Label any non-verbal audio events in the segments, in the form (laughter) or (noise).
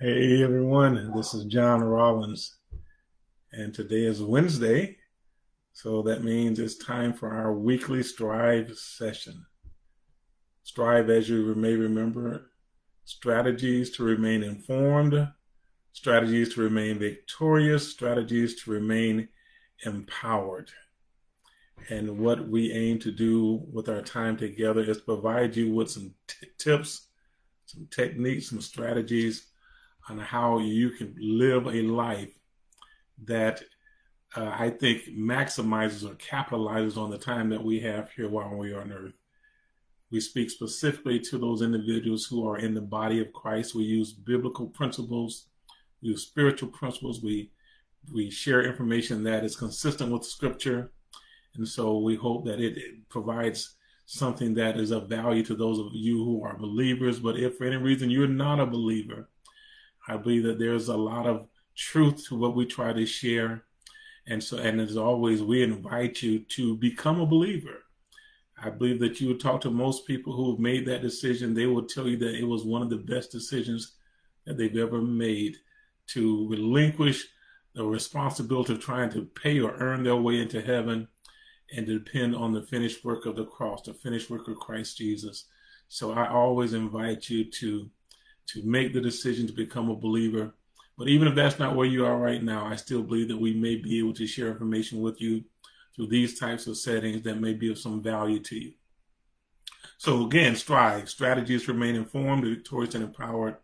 Hey everyone, this is John Rollins, and today is Wednesday, so that means it's time for our weekly Strive session. Strive, as you may remember, strategies to remain informed, strategies to remain victorious, strategies to remain empowered. And what we aim to do with our time together is provide you with some tips, some techniques, some strategies on how you can live a life that uh, I think maximizes or capitalizes on the time that we have here while we are on earth. We speak specifically to those individuals who are in the body of Christ. We use biblical principles, we use spiritual principles. We we share information that is consistent with Scripture, and so we hope that it, it provides something that is of value to those of you who are believers. But if for any reason you're not a believer, I believe that there's a lot of truth to what we try to share. And so, and as always, we invite you to become a believer. I believe that you would talk to most people who have made that decision. They will tell you that it was one of the best decisions that they've ever made to relinquish the responsibility of trying to pay or earn their way into heaven and to depend on the finished work of the cross, the finished work of Christ Jesus. So I always invite you to to make the decision to become a believer. But even if that's not where you are right now, I still believe that we may be able to share information with you through these types of settings that may be of some value to you. So again, strive. Strategies remain informed, victorious, and empowered.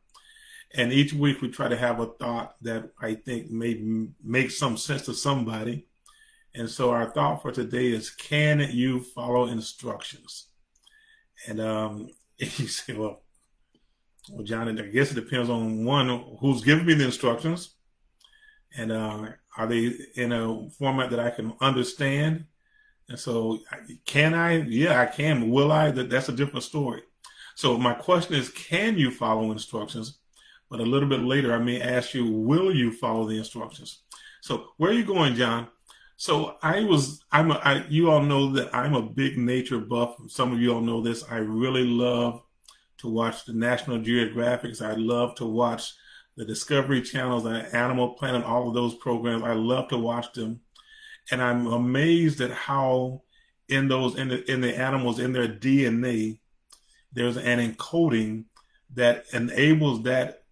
And each week we try to have a thought that I think may make some sense to somebody. And so our thought for today is, can you follow instructions? And um, (laughs) you say, well, well, John, I guess it depends on one who's giving me the instructions, and uh, are they in a format that I can understand? And so, can I? Yeah, I can. Will I? That that's a different story. So my question is, can you follow instructions? But a little bit later, I may ask you, will you follow the instructions? So where are you going, John? So I was, I'm, a, I, you all know that I'm a big nature buff. Some of you all know this. I really love to watch the National Geographics. I love to watch the Discovery Channels and Animal Planet, all of those programs. I love to watch them. And I'm amazed at how in those in the in the animals in their DNA, there's an encoding that enables that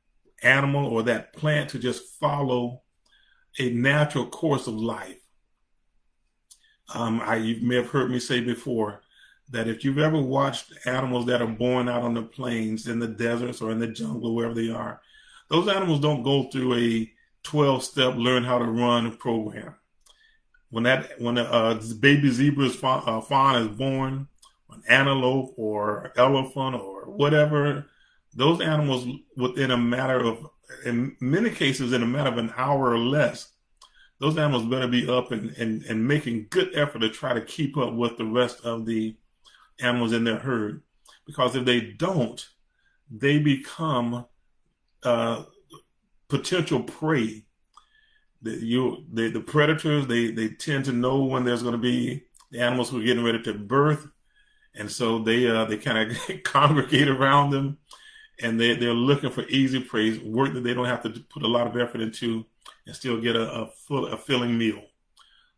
animal or that plant to just follow a natural course of life. Um, I you may have heard me say before that if you've ever watched animals that are born out on the plains, in the deserts, or in the jungle, wherever they are, those animals don't go through a 12 step learn how to run program. When that when a uh, baby zebra's fawn, uh, fawn is born, an antelope or elephant or whatever, those animals within a matter of, in many cases, in a matter of an hour or less, those animals better be up and, and, and making good effort to try to keep up with the rest of the animals in their herd. Because if they don't, they become uh, potential prey. The, you, the, the predators, they, they tend to know when there's going to be the animals who are getting ready to birth. And so they, uh, they kind of (laughs) congregate around them and they, they're looking for easy prey, work that they don't have to put a lot of effort into and still get a, a full, a filling meal.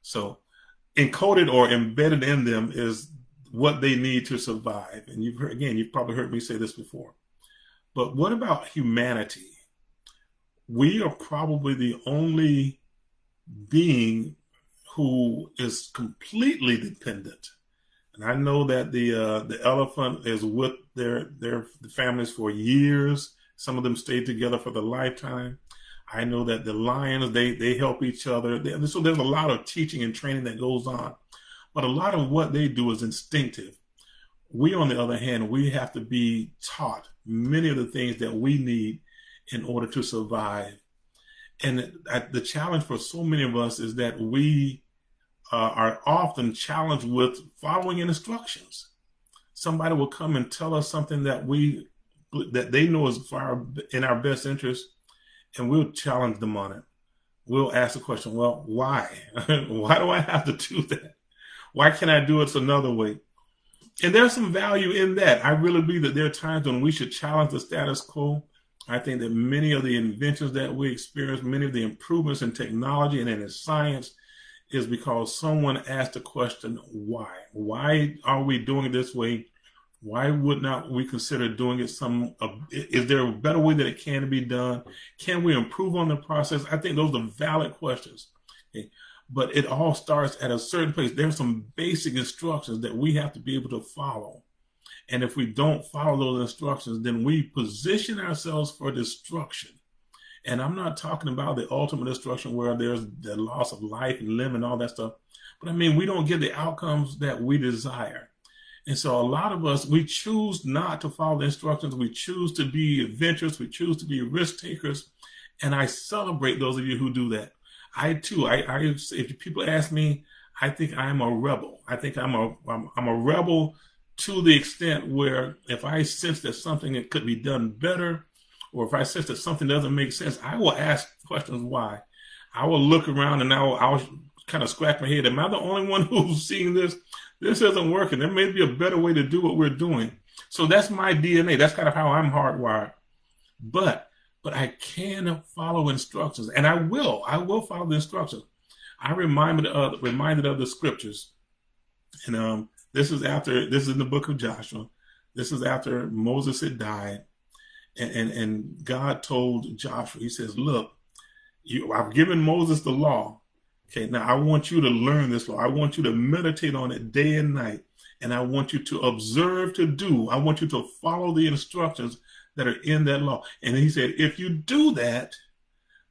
So encoded or embedded in them is what they need to survive. And you've heard, again, you've probably heard me say this before. But what about humanity? We are probably the only being who is completely dependent. And I know that the uh, the elephant is with their their families for years. Some of them stay together for the lifetime. I know that the lions they they help each other. So there's a lot of teaching and training that goes on. But a lot of what they do is instinctive. We, on the other hand, we have to be taught many of the things that we need in order to survive. And the challenge for so many of us is that we uh, are often challenged with following instructions. Somebody will come and tell us something that we that they know is our, in our best interest, and we'll challenge them on it. We'll ask the question, well, why? (laughs) why do I have to do that? Why can't I do it another way? And there's some value in that. I really believe that there are times when we should challenge the status quo I think that many of the inventions that we experience, many of the improvements in technology and in science, is because someone asked the question, why? Why are we doing it this way? Why would not we consider doing it some? Uh, is there a better way that it can be done? Can we improve on the process? I think those are valid questions. Okay. But it all starts at a certain place. There's some basic instructions that we have to be able to follow. And if we don't follow those instructions, then we position ourselves for destruction. And I'm not talking about the ultimate destruction where there's the loss of life and limb and all that stuff. But I mean, we don't get the outcomes that we desire. And so a lot of us, we choose not to follow the instructions. We choose to be adventurous. We choose to be risk takers. And I celebrate those of you who do that. I too, I, I if people ask me, I think I'm a rebel. I think I'm a, I'm, I'm a rebel to the extent where if I sense that something that could be done better, or if I sense that something doesn't make sense, I will ask questions why. I will look around and I will, I will kind of scratch my head. Am I the only one (laughs) who's seeing this? This isn't working. There may be a better way to do what we're doing. So that's my DNA. That's kind of how I'm hardwired. But but I can follow instructions, and I will. I will follow the instructions. I reminded of reminded of the scriptures, and um, this is after this is in the book of Joshua. This is after Moses had died, and and, and God told Joshua, He says, "Look, you, I've given Moses the law. Okay, now I want you to learn this law. I want you to meditate on it day and night, and I want you to observe to do. I want you to follow the instructions that are in that law. And he said, if you do that,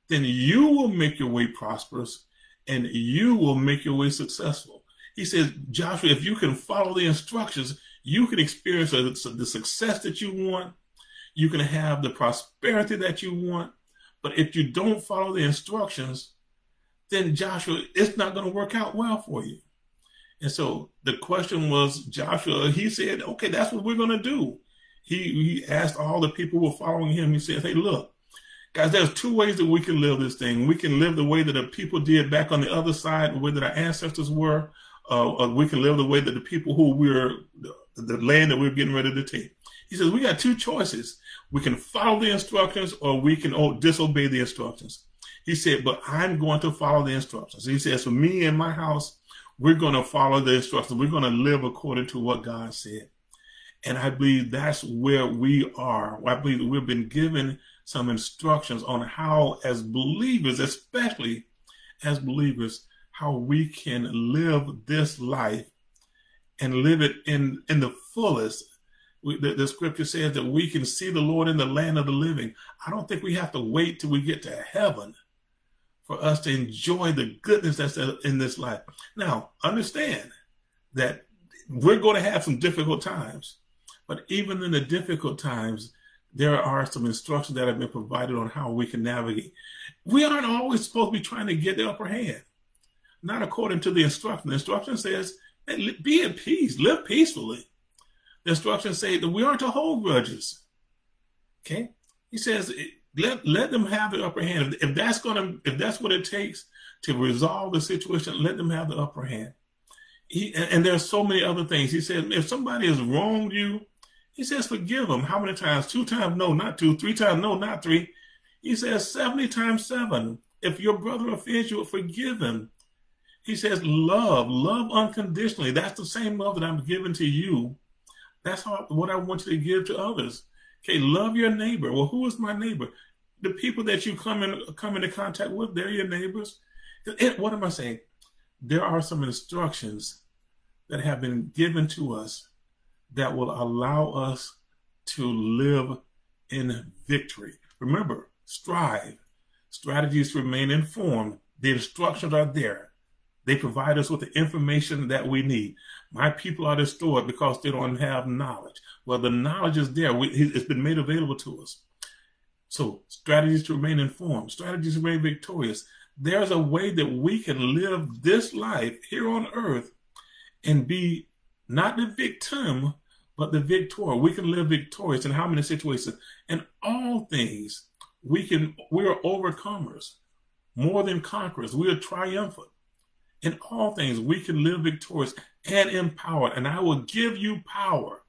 then you will make your way prosperous and you will make your way successful. He says, Joshua, if you can follow the instructions, you can experience the success that you want. You can have the prosperity that you want. But if you don't follow the instructions, then Joshua, it's not going to work out well for you. And so the question was, Joshua, he said, okay, that's what we're going to do he, he asked all the people who were following him, he said, Hey, look, guys, there's two ways that we can live this thing. We can live the way that the people did back on the other side, the way that our ancestors were, uh, or we can live the way that the people who we're, the, land that we're getting ready to take. He says, We got two choices. We can follow the instructions or we can disobey the instructions. He said, But I'm going to follow the instructions. He says, For me and my house, we're going to follow the instructions. We're going to live according to what God said. And I believe that's where we are. I believe that we've been given some instructions on how, as believers, especially as believers, how we can live this life and live it in, in the fullest. We, the, the, scripture says that we can see the Lord in the land of the living. I don't think we have to wait till we get to heaven for us to enjoy the goodness that's in this life. Now, understand that we're going to have some difficult times. But even in the difficult times, there are some instructions that have been provided on how we can navigate. We aren't always supposed to be trying to get the upper hand, not according to the instruction. The instruction says, be at peace, live peacefully. The instructions say that we aren't to hold grudges. Okay? He says, eh, let, let them have the upper hand. If that's gonna, if that's what it takes to resolve the situation, let them have the upper hand. He, and there's so many other things. He said, if somebody has wronged you, he says, forgive them. How many times? Two times, no, not two. Three times, no, not three. He says, 70 times seven. If your brother offends you, forgive him. He says, love, love unconditionally. That's the same love that I'm giving to you. That's how, what I want you to give to others. Okay, love your neighbor. Well, who is my neighbor? The people that you come in come into contact with, they're your neighbors. It, what am I saying? There are some instructions that have been given to us that will allow us to live in victory. Remember, strive. Strategies remain informed. The instructions are there. They provide us with the information that we need. My people are destroyed because they don't have knowledge. Well, the knowledge is there. it's been made available to us. So strategies to remain informed, strategies to remain victorious. There's a way that we can live this life here on earth and be not the victim, but the victor. We can live victorious in how many situations? In all things, we can we are overcomers, more than conquerors. We are triumphant. In all things, we can live victorious and empowered. And I will give you power.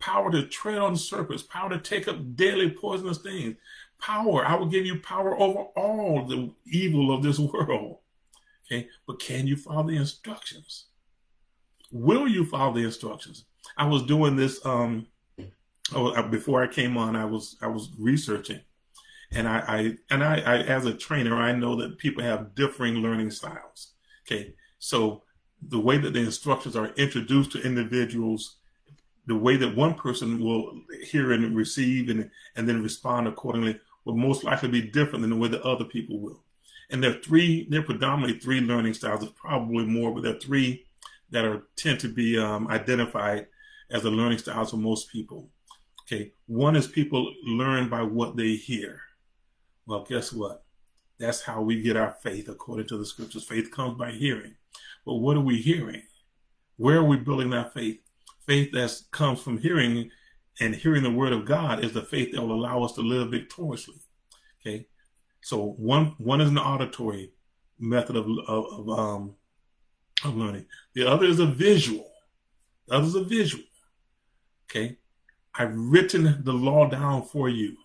power to tread on serpents, power to take up deadly poisonous things, power. I will give you power over all the evil of this (laughs) world. Okay, but can you follow the instructions? Will you follow the instructions? I was doing this um before I came on. I was I was researching, and I, I and I, I as a trainer, I know that people have differing learning styles. Okay, so the way that the instructions are introduced to individuals the way that one person will hear and receive and, and then respond accordingly will most likely be different than the way that other people will. And there are three, there are predominantly three learning styles. There's probably more, but there are three that are tend to be um, identified as the learning styles for most people. Okay, one is people learn by what they hear. Well, guess what? That's how we get our faith according to the scriptures. Faith comes by hearing. But what are we hearing? Where are we building that faith? Faith that comes from hearing and hearing the word of God is the faith that will allow us to live victoriously. Okay. So one one is an auditory method of of, of um of learning. The other is a visual. The other is a visual. Okay. I've written the law down for you.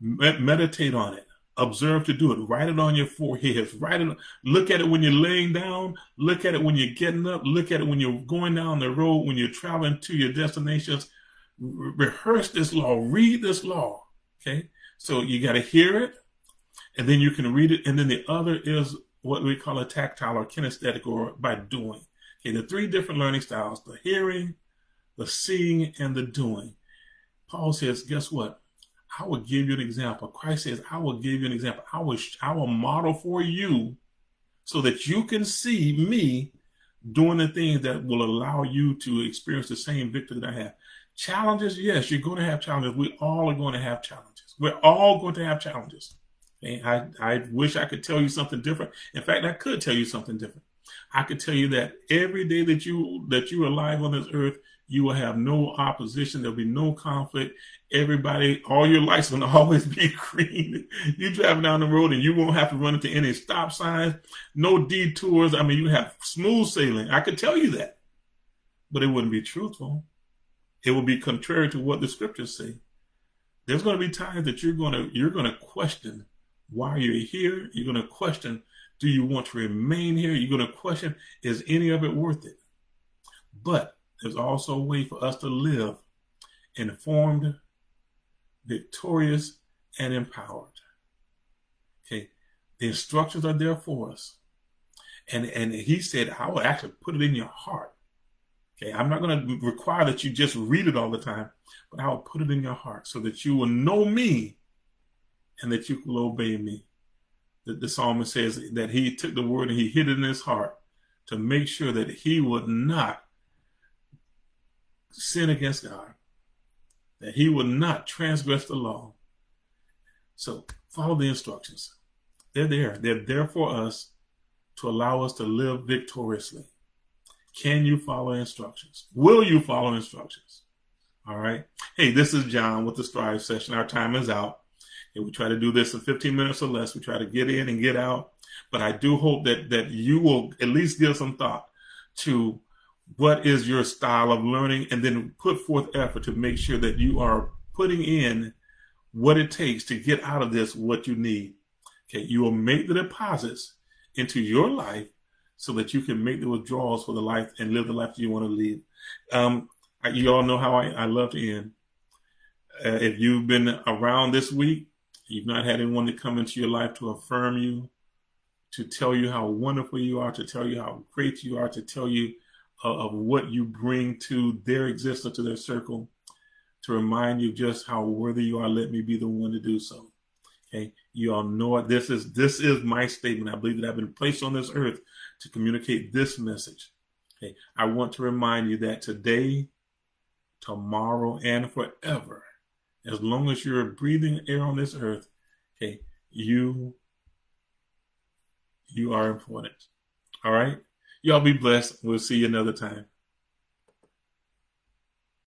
meditate on it. Observe to do it. Write it on your foreheads. Write it. Look at it when you're laying down. Look at it when you're getting up. Look at it when you're going down the road, when you're traveling to your destinations. Re- rehearse this law. Read this law. Okay. So you got to hear it and then you can read it. And then the other is what we call a tactile or kinesthetic or by doing. Okay. The three different learning styles, the hearing, the seeing, and the doing. Paul says, guess what? I will give you an example. Christ says, I will give you an example. I will, I will model for you so that you can see me doing the things that will allow you to experience the same victory that I have. Challenges, yes, you're going to have challenges. We all are going to have challenges. We're all going to have challenges. And I, I wish I could tell you something different. In fact, I could tell you something different. I could tell you that every day that you that you're alive on this earth, you will have no opposition. There'll be no conflict. Everybody, all your lights will (laughs) always be green. you driving down the road and you won't have to run into any stop signs, no detours. I mean, you have smooth sailing. I could tell you that, but it wouldn't be truthful. It would be contrary to what the scriptures say. There's going to be times that you're going to you're going to question why are you're here. You're going to question, do you want to remain here? You're going to question, is any of it worth it? But there's also a way for us to live informed, victorious, and empowered. Okay. The instructions are there for us. And, and he said, I will actually put it in your heart. Okay. I'm not going to require that you just read it all the time, but I will put it in your heart so that you will know me and that you will obey me. The, the psalmist says that he took the word and he hid it in his heart to make sure that he would not sin against God, that he would not transgress the law. So follow the instructions. They're there. They're there for us to allow us to live victoriously. Can you follow instructions? Will you follow instructions? All right. Hey, this is John with the Strive session. Our time is out. And we try to do this in 15 minutes or less. We try to get in and get out. But I do hope that that you will at least give some thought to what is your style of learning and then put forth effort to make sure that you are putting in what it takes to get out of this what you need. Okay, you will make the deposits into your life so that you can make the withdrawals for the life and live the life you want to live. Um, you all know how I, I love to end. Uh, if you've been around this week, you've not had anyone to come into your life to affirm you, to tell you how wonderful you are, to tell you how great you are, to tell you uh, of what you bring to their existence, to their circle, to remind you just how worthy you are. Let me be the one to do so. Okay, you all know it. This is this is my statement. I believe that I've been placed on this earth to communicate this message. Okay, I want to remind you that today, tomorrow, and forever, as long as you're breathing air on this earth, okay, you you are important. All right. Y'all be blessed. We'll see you another time.